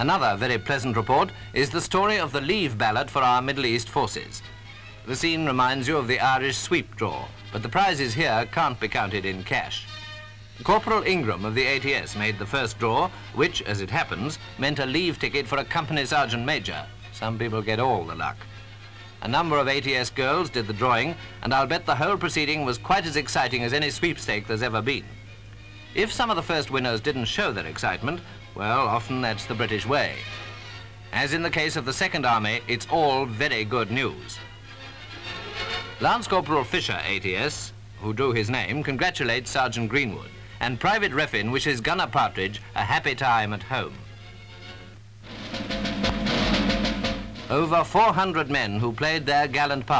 Another very pleasant report is the story of the leave ballot for our Middle East forces. The scene reminds you of the Irish sweep draw, but the prizes here can't be counted in cash. Corporal Ingram of the ATS made the first draw, which, as it happens, meant a leave ticket for a company sergeant major. Some people get all the luck. A number of ATS girls did the drawing, and I'll bet the whole proceeding was quite as exciting as any sweepstake there's ever been. If some of the first winners didn't show their excitement, well, often that's the British way. As in the case of the Second Army, it's all very good news. Lance Corporal Fisher, ATS, who drew his name, congratulates Sergeant Greenwood, and Private Reffin wishes Gunner Partridge a happy time at home. Over 400 men who played their gallant part